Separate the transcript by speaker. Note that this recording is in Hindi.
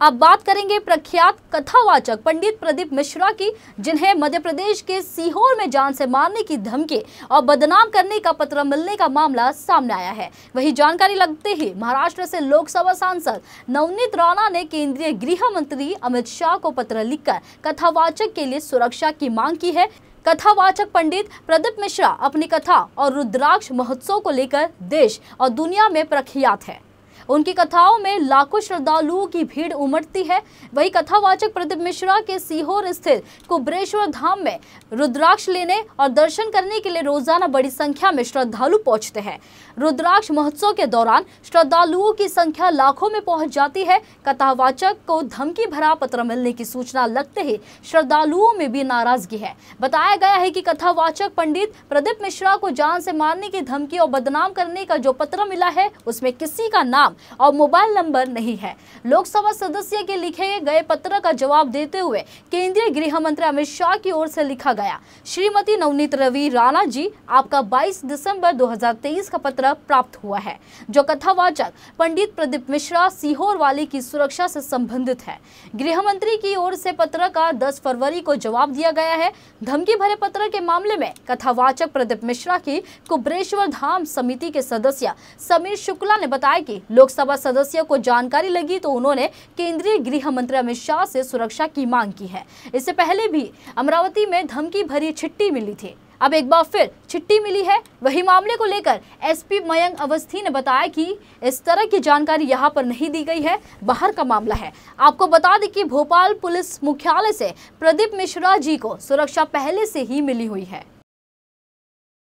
Speaker 1: अब बात करेंगे प्रख्यात कथावाचक पंडित प्रदीप मिश्रा की, जिन्हें मध्य प्रदेश के सीहोर में जान से मारने की धमकी और बदनाम करने का पत्र मिलने का मामला सामने आया है। वही जानकारी लगते ही महाराष्ट्र से लोकसभा सांसद नवनीत राणा ने केंद्रीय गृह मंत्री अमित शाह को पत्र लिखकर कथावाचक के लिए सुरक्षा की मांग की है। कथावाचक पंडित प्रदीप मिश्रा अपनी कथा और रुद्राक्ष महोत्सव को लेकर देश और दुनिया में प्रख्यात है। उनकी कथाओं में लाखों श्रद्धालुओं की भीड़ उमड़ती है। वही कथावाचक प्रदीप मिश्रा के सीहोर स्थित कुबरेश्वर धाम में रुद्राक्ष लेने और दर्शन करने के लिए रोज़ाना बड़ी संख्या में श्रद्धालु पहुँचते हैं। रुद्राक्ष महोत्सव के दौरान श्रद्धालुओं की संख्या लाखों में पहुँच जाती है। कथावाचक को धमकी भरा पत्र मिलने की सूचना लगते ही श्रद्धालुओं में भी नाराज़गी है। बताया गया है कि कथावाचक पंडित प्रदीप मिश्रा को जान से मारने की धमकी और बदनाम करने का जो पत्र मिला है, उसमें किसी का नाम और मोबाइल नंबर नहीं है। लोकसभा सदस्य के लिखे गए पत्र का जवाब देते हुए केंद्रीय गृह मंत्री अमित शाह की ओर से लिखा गया, श्रीमती नवनीत रवि राणा जी, आपका 22 दिसंबर 2023 का पत्र प्राप्त हुआ है, जो कथावाचक पंडित प्रदीप मिश्रा सीहोर वाली की सुरक्षा से संबंधित है। गृह मंत्री की ओर से पत्र का 10 फरवरी को जवाब दिया गया है। धमकी भरे पत्र के मामले में कथावाचक प्रदीप मिश्रा की कुबरेश्वर धाम समिति के सदस्य समीर शुक्ला ने बताया कि लोकसभा सदस्य को जानकारी लगी तो उन्होंने केंद्रीय गृह मंत्री अमित शाह से सुरक्षा की मांग की है। इससे पहले भी अमरावती में धमकी भरी चिट्ठी मिली थी। अब एक बार फिर चिट्ठी मिली है। वही मामले को लेकर एसपी मयंक अवस्थी ने बताया कि इस तरह की जानकारी यहाँ पर नहीं दी गई है। बाहर का मामला है। आपको बता दें कि भोपाल पुलिस मुख्यालय से प्रदीप मिश्रा जी को सुरक्षा पहले से ही मिली हुई है।